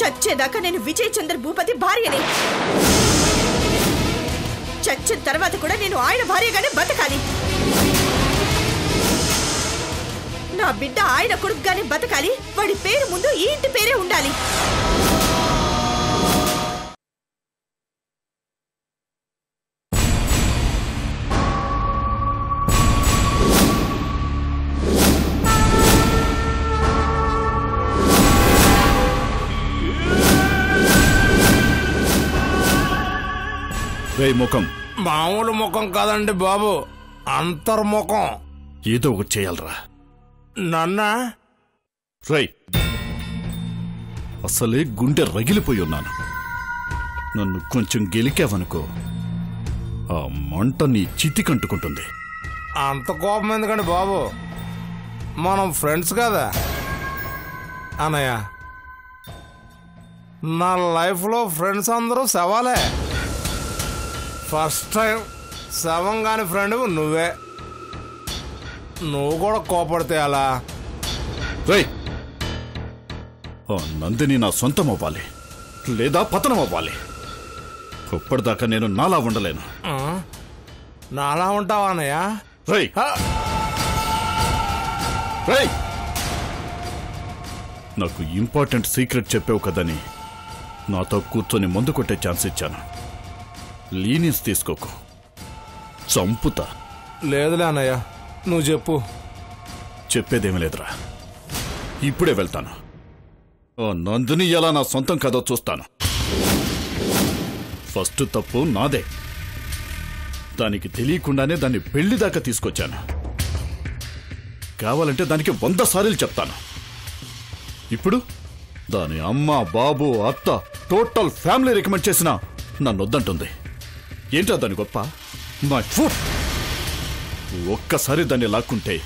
చచ్చేదాకా నేను విజయ్ చంద్ర భూపతి భార్యని. చచ్చిన తర్వాత కూడా నేను ఆయన భార్యగానే బతకాలి. నా బిడ్డ ఆయన కొడుకుగానే బతకాలి. వాడి పేరు ముందు ఈ ఇంటి పేరే ఉండాలి. రే ముఖం. మామూలు ముఖం కాదండి బాబు. అంతర్ముఖం. ఏదో ఒకటి చేయాలరా. నన్న? రై అసలే గుండె రగిలిపోయి ఉన్నాను. నన్ను కొంచెం గెలికావనుకో. ఆ మంట నీ చితికంటుకుంటుంది అంత కోపం ఎందుకండి బాబు? మనం ఫ్రెండ్స్ కదా. అన్నయ్య నా లైఫ్లో ఫ్రెండ్స్ అందరూ శవాలే ఫస్ట్ టైం శవం కాని ఫ్రెండ్ నువ్వే. నువ్వు కూడా కోపడితే అలా రై ఆ నందిని నా సొంతం అవ్వాలి లేదా పతనం అవ్వాలి ఇప్పటిదాకా నేను నాలా ఉండలేను. ఆ? నాలా ఉంటావా అన్నయ్య? రై హ! రై నాకు ఇంపార్టెంట్ సీక్రెట్ చెప్పావు కదని నాతో కూర్చొని ముందు కొట్టే ఛాన్స్ ఇచ్చాను. లీనియన్స్ తీసుకోకు. చంపుతా. లేదులే అన్నయ్య నువ్వు చెప్పు. చెప్పేదేమీ లేదురా. ఇప్పుడే వెళ్తాను. ఆ నందిని ఎలా నా సొంతం కదో చూస్తాను. ఫస్ట్ తప్పు నాదే. దానికి తెలియకుండానే దాన్ని పెళ్ళి దాకా తీసుకొచ్చాను. కావాలంటే దానికి వంద సార్లు చెప్తాను. ఇప్పుడు దాని అమ్మ బాబు అత్త టోటల్ ఫ్యామిలీ రికమెండ్ చేసిన నన్ను వద్దంటుంది ఏంటో దాని గొప్ప? ఒక్కసారి దాన్ని లాక్కుంటే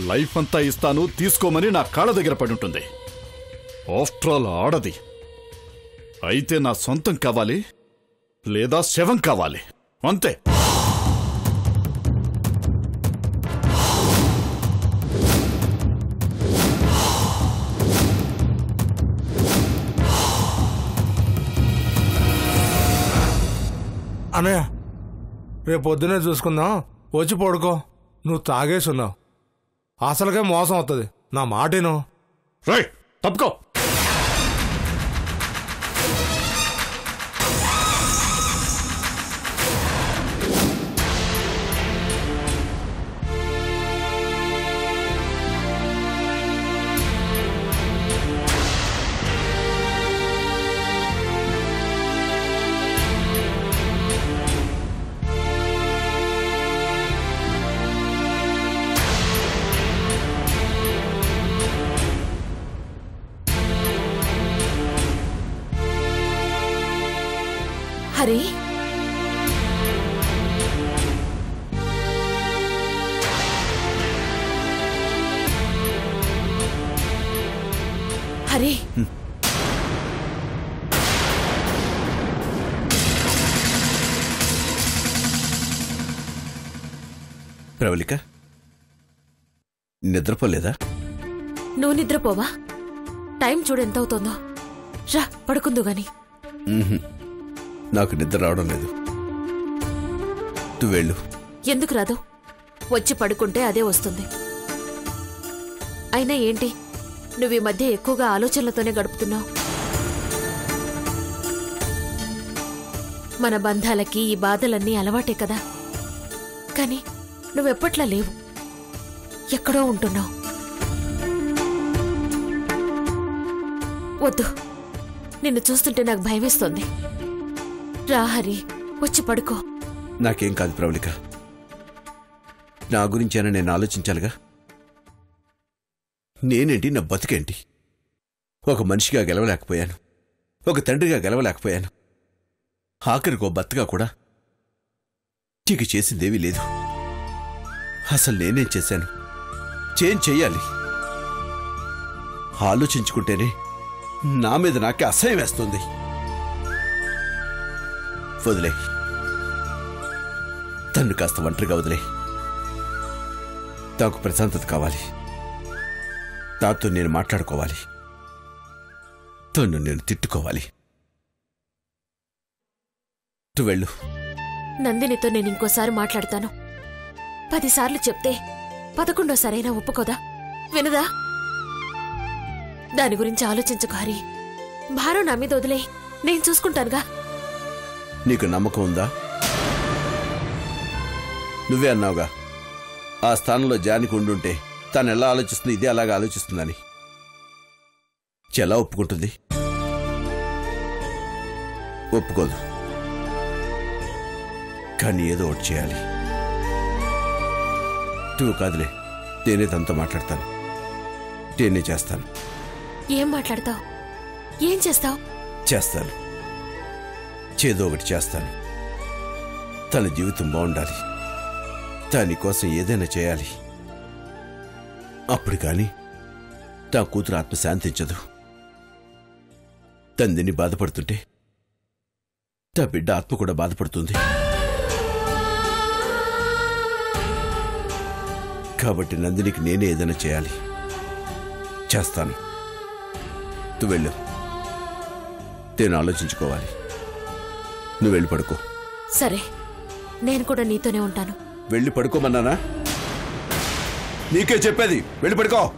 లైఫ్ అంతా ఇస్తాను తీసుకోమని నా కాళ్ళ దగ్గర పడి ఉంటుంది. ఆఫ్టర్ ఆల్ ఆడది. అయితే నా సొంతం కావాలి లేదా శవం కావాలి. అంతే. అన్నయ్య రేపు పొద్దునే చూసుకుందాం. వచ్చి పడుకో. నువ్వు తాగేసున్నావు. అసలుకే మోసం అవుతుంది నా మాటేను. రై తప్పుకో. హరి ప్రవళిక నిద్రపోలేదా? నువ్వు నిద్రపోవా? టైం చూడు ఎంత అవుతుందో రా పడుకుందు గాని. నాకు నిద్ర రావడం లేదు. వెళ్ళు ఎందుకు రాదు? వచ్చి పడుకుంటే అదే వస్తుంది. అయినా ఏంటి? నువ్వు ఈ మధ్య ఎక్కువగా ఆలోచనలతోనే గడుపుతున్నావు. మన బంధాలకి ఈ బాధలన్నీ అలవాటే కదా. కానీ నువ్వెప్పట్లా లేవు. ఎక్కడో ఉంటున్నావు. వద్దు. నిన్ను చూస్తుంటే నాకు భయమేస్తోంది. రా హరి వచ్చి పడుకో. నాకేం కాదు ప్రవళిక నా గురించైనా నేను ఆలోచించాలిగా? నేనేంటి? నా బతికేంటి? ఒక మనిషిగా గెలవలేకపోయాను. ఒక తండ్రిగా గెలవలేకపోయాను. ఆఖరికో బతుగా కూడా ఇక చేసిందేమీ లేదు. అసలు నేనేం చేశాను? చేం చెయ్యాలి? ఆలోచించుకుంటేనే నా మీద నాకే అసహ్యం వేస్తుంది. వదిలే. తన్ను కాస్త ఒంటరిగా వదిలే. నాకు ప్రశాంతత కావాలి. దాంతో నేను మాట్లాడుకోవాలి. తను నేను తిట్టుకోవాలి. వెళ్ళు. నందినితో నేను ఇంకోసారి మాట్లాడతాను. పదిసార్లు చెప్తే పదకొండోసారైనా ఒప్పుకోదా? వినదా? దాని గురించి ఆలోచించకు హరి. భారం నా మీద వదిలే. నేను చూసుకుంటానుగా. నీకు నమ్మకం ఉందా? నువ్వే అన్నావుగా. ఆ స్థానంలో జానికి ఉండుంటే తను ఎలా ఆలోచిస్తుంది ఇదే అలాగే ఆలోచిస్తుందని. ఎలా ఒప్పుకుంటుంది. ఒప్పుకోదు. కానీ ఏదో ఒకటి చేయాలి. నువ్వు కాదులే నేనే తనతో మాట్లాడతాను. నేనే చేస్తాను. ఏం మాట్లాడతావు? ఏం చేస్తావు? చేస్తాను. చేదో ఒకటి చేస్తాను. తన జీవితం బాగుండాలి. దానికోసం ఏదైనా చేయాలి. అప్పుడు కానీ నా కూతురు ఆత్మ శాంతించదు. తండ్రిని బాధపడుతుంటే నా బిడ్డ ఆత్మ కూడా బాధపడుతుంది. కాబట్టి నందినికి నేనే ఏదైనా చేయాలి. చేస్తాను. నువ్వు వెళ్ళు. నేను ఆలోచించుకోవాలి. నువ్వు వెళ్ళి పడుకో. సరే. నేను కూడా నీతోనే ఉంటాను. వెళ్ళి పడుకోమన్నానా? నీకే చెప్పేది. వెళ్ళి పడుకో.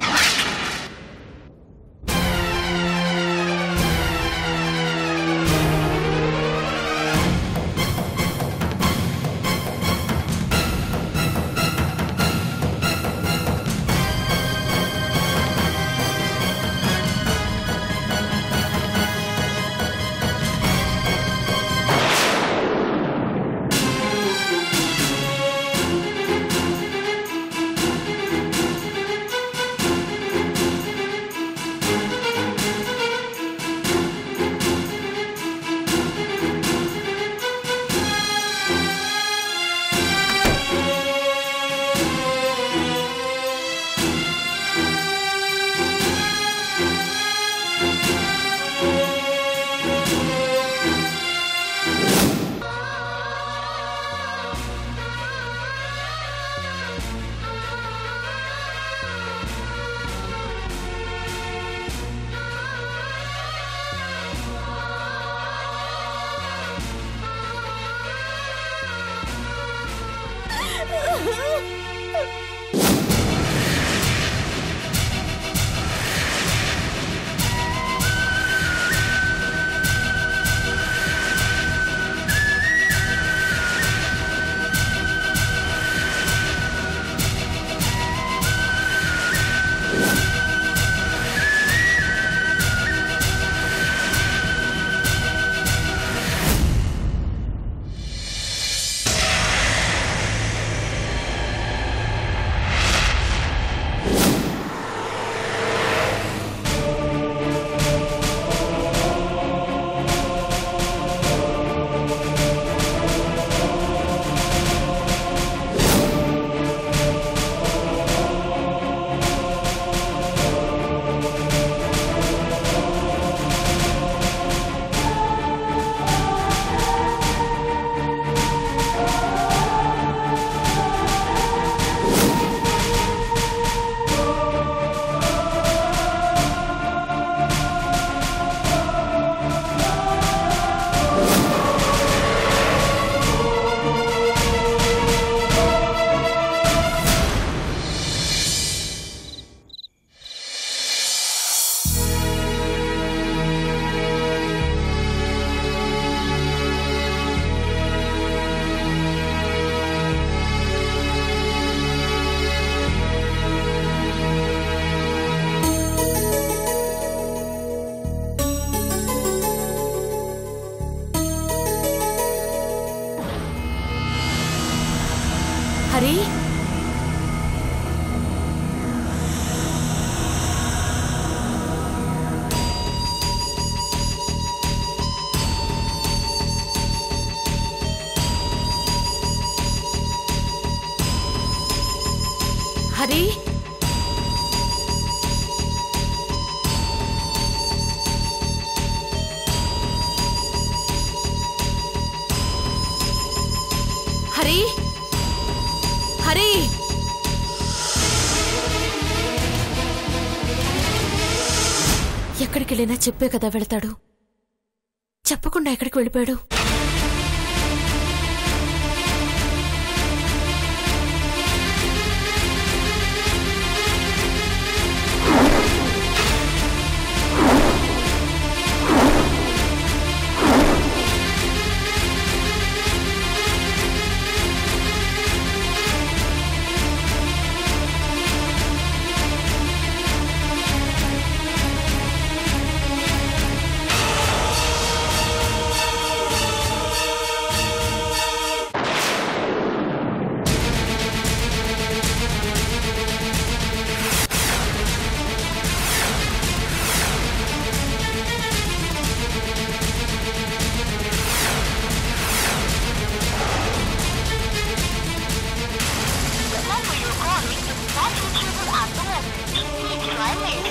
హరి హరి? హరి? ఎక్కడికి వెళ్ళినా చెప్పే కదా వెళతాడు. చెప్పకుండా ఎక్కడికి వెళ్ళిపోయాడు?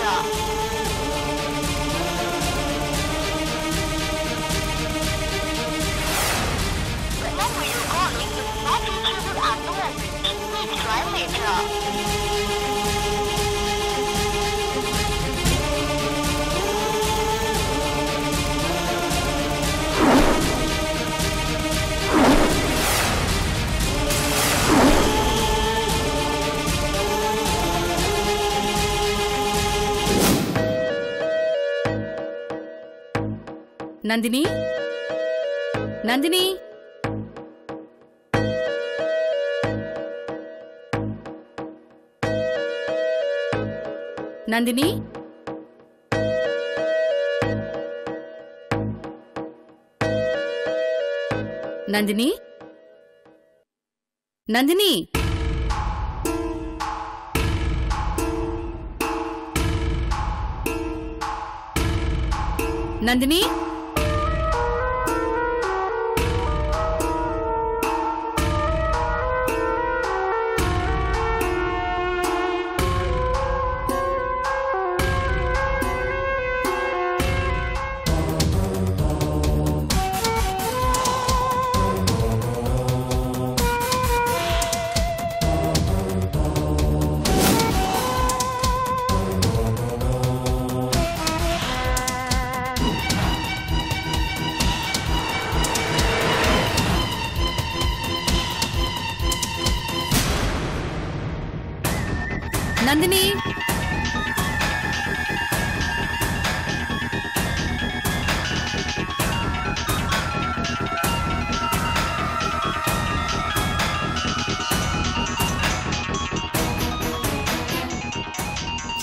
నందిని నందిని నందిని నందిని నందిని నందిని నందిని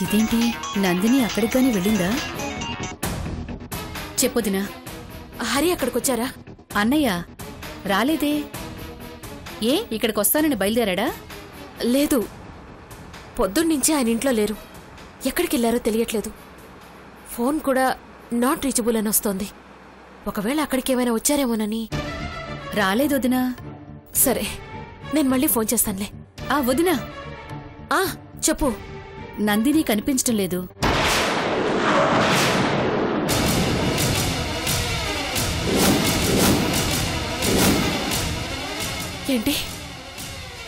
ఇదేంటి? నందిని అక్కడికి కానీ వెళ్ళిందా చెప్పొదినా హరి అక్కడికొచ్చారా? అన్నయ్య రాలేదే? ఏ ఇక్కడికి వస్తానని బయలుదేరాడా? లేదు. పొద్దున్నుంచి ఆయన ఇంట్లో లేరు. ఎక్కడికి వెళ్ళారో తెలియట్లేదు. ఫోన్ కూడా నాట్ రీచబుల్ అని వస్తోంది. ఒకవేళ అక్కడికి ఏమైనా వచ్చారేమోనని. రాలేదు వదినా. సరే నేను మళ్ళీ ఫోన్ చేస్తానులే. ఆ వదినా. ఆ చెప్పు. నందిని కనిపించటం లేదు. ఏంటి?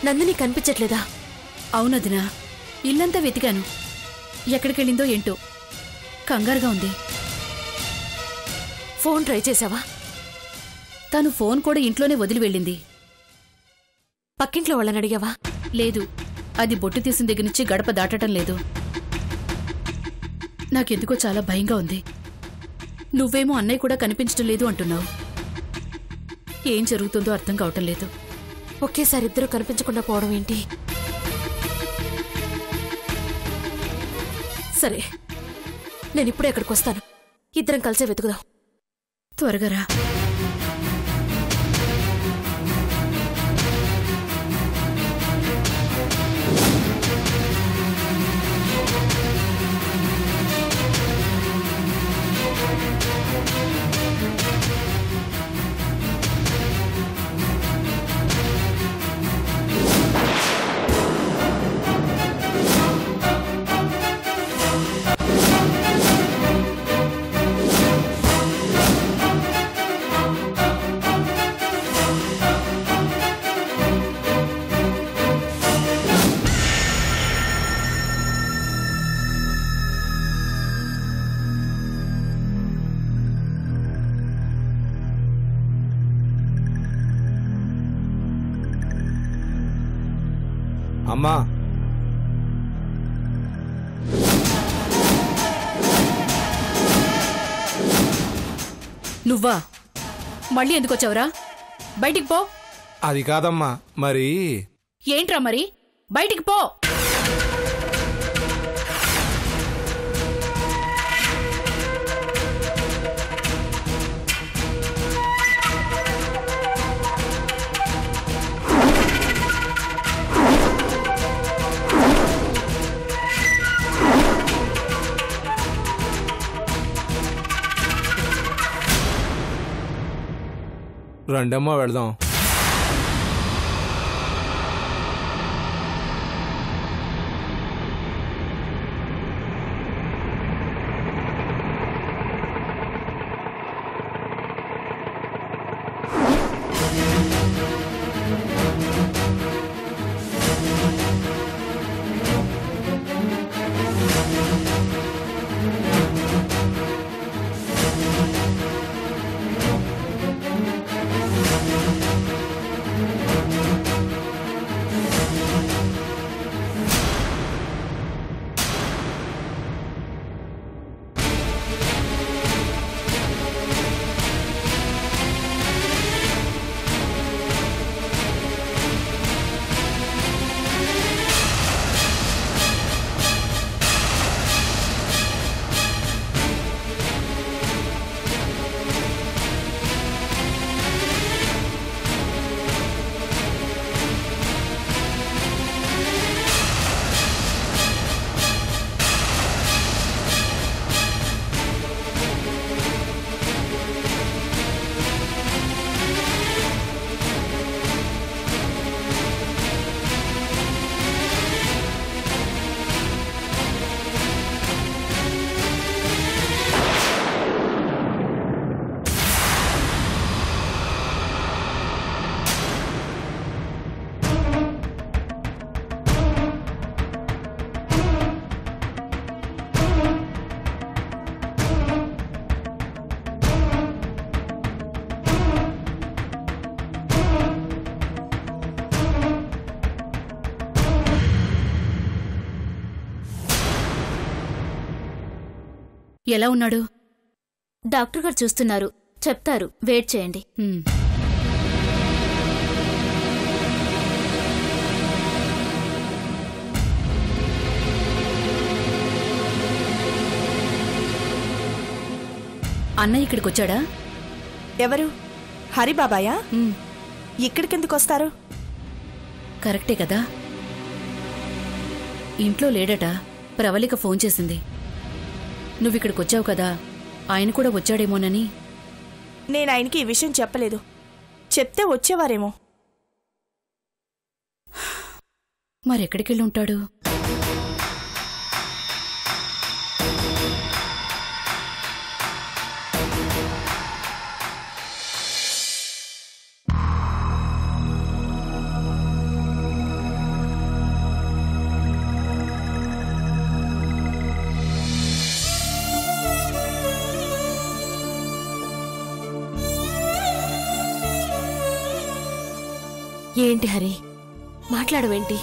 నందిని కనిపించట్లేదా? అవునదినా ఇల్లంతా వెతికాను. ఎక్కడికెళ్ళిందో ఏంటో. కంగారుగా ఉంది. ఫోన్ ట్రై చేసావా? తను ఫోన్ కూడా ఇంట్లోనే వదిలి వెళ్ళింది. పక్కింట్లో వాళ్ళని అడిగావా? లేదు అది బొట్టు తీసిన దగ్గర నుంచి గడప దాటటం లేదు. నాకెందుకో చాలా భయంగా ఉంది. నువ్వేమో అన్నయ్య కూడా కనిపించటం లేదు అంటున్నావు. ఏం జరుగుతుందో అర్థం కావటం లేదు. ఒకేసారి ఇద్దరు కనిపించకుండా పోవడం ఏంటి? సరే నేను ఇప్పుడే అక్కడికి వస్తాను. ఇద్దరం కలిసే వెతుకుదాం. త్వరగా రా. అమ్మా. నువ్వా? మళ్ళీ ఎందుకు వచ్చావురా? బయటికి పో. అది కాదమ్మా మరి ఏంట్రా మరి? బయటికి పో. రండమ్మా వెళదాం. ఎలా ఉన్నాడు? డాక్టర్ గారు చూస్తున్నారు. చెప్తారు. వెయిట్ చేయండి. అన్నయ్య ఇక్కడికి వచ్చాడా? ఎవరు? హరిబాబాయా. ఇక్కడికెందుకు వస్తారు? కరెక్టే కదా. ఇంట్లో లేడట. ప్రవళిక ఫోన్ చేసింది. నువ్విక్కడికి వచ్చావు కదా ఆయన కూడా వచ్చాడేమోనని? నేను ఆయనకి ఈ విషయం చెప్పలేదు. చెప్తే వచ్చేవారేమో. మరెక్కడికెళ్ళి ఏంటి హరి? మాట్లాడవేంటి?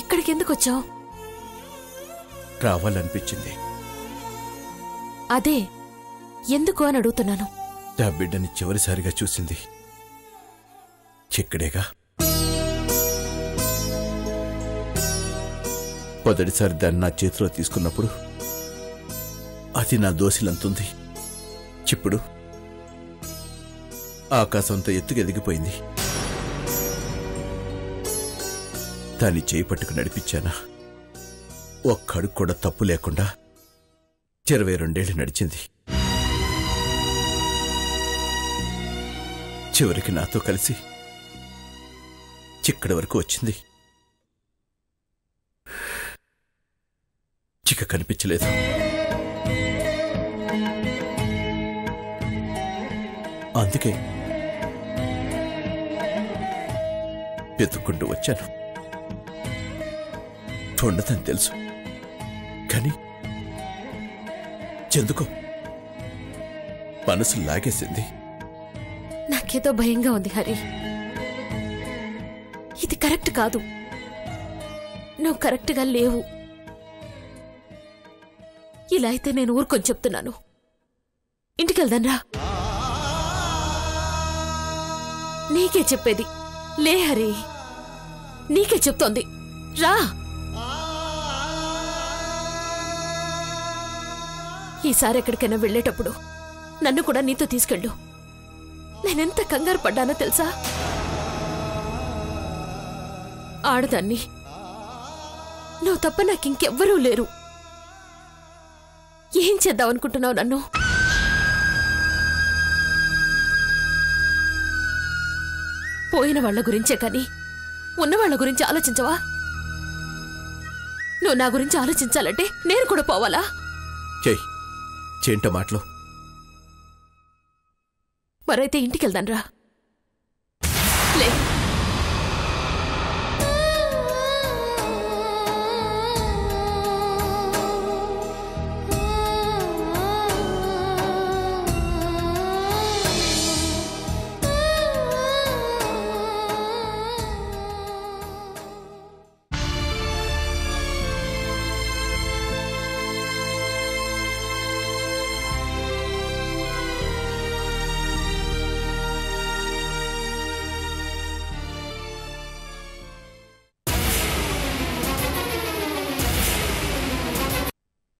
ఇక్కడికి ఎందుకు వచ్చావు రావాలనిపించింది. అదే ఎందుకు అని అడుగుతున్నాను. నా బిడ్డని చివరిసారిగా చూసింది. చిక్కడేగా. మొదటిసారి దాన్ని నా చేతిలో తీసుకున్నప్పుడు అది నా దోసిలంతుంది. చిప్పుడు ఆకాశంతో ఎత్తుకెదిగిపోయింది దాన్ని చేయి పట్టుకు నడిపించానా? ఒక్కడుగు కూడా తప్పు లేకుండా ఇరవై రెండేళ్ళు నడిచింది. చివరికి నాతో కలిసి చిక్కడి వరకు వచ్చింది. చిక్క కనిపించలేదు. అందుకే వెతుక్కుంటూ వచ్చాను. ఉండదని తెలుసు. కానీ చెందుకో మనసు లాగేసింది. నాకేదో భయంగా ఉంది హరి. ఇది కరెక్ట్ కాదు. నువ్వు కరెక్ట్గా లేవు. ఇలా అయితే నేను ఊరుకొని చెప్తున్నాను. ఇంటికి వెళ్దాన్రా నీకే చెప్పేది. లే హరి నీకే చెప్తోంది. రా. ఈసారి ఎక్కడికైనా వెళ్ళేటప్పుడు నన్ను కూడా నీతో తీసుకెళ్ళు. నేనెంత కంగారు పడ్డానో తెలుసా? ఆడదాన్ని. నువ్వు తప్ప నాకు ఇంకెవ్వరూ లేరు. ఏం చేద్దామనుకుంటున్నావు నన్ను? పోయిన వాళ్ళ గురించే కానీ ఉన్న వాళ్ళ గురించి ఆలోచించవా? నువ్వు నా గురించి ఆలోచించాలంటే నేను కూడా పోవాలా? చెయ్యి చేంట మాటలు. మరైతే ఇంటికి వెళ్దాన్రా లే.